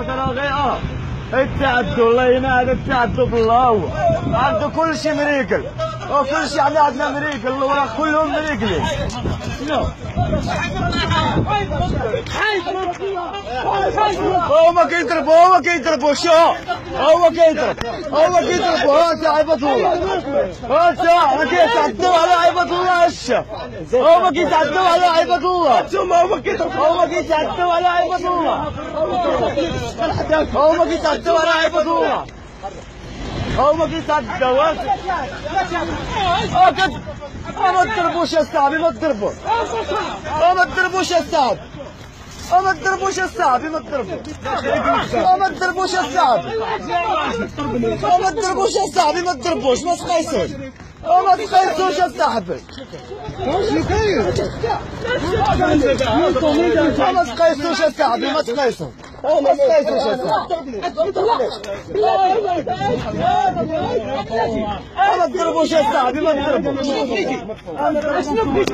غير آه التعدوا الله ينادى التعدوا بالله. عنده كل شيء مريقل. وكل شيء يعني عندنا مريقل. الوراق كلهم مريقلين. شنو؟ هو كيضرب هو كيضرب. شو هو كيضرب. هو كيضرب. ها عيبة الله ها كيتعدوا على عيبة الله هشا هما كيتعدوا على عيبة الله هما كيتعدوا هما كيتعدوا على عيبة الله هما كيتعدوا على عيبة الله هما كيتعدوا ما تضربوش يا صاحبي ما تضربوا ما تضربوش يا صاحبي ما تضربوش يا صاحبي ما تضربوا ما تضربوش يا صاحبي ما تضربوش يا صاحبي ما تضربوش ما تقيسوش ما تقيسوش يا صاحبي ما تقيسوش صاحبي ما تقيسوش ما تقيسوش صاحبي ما تضربوش صاحبي ما تضربوش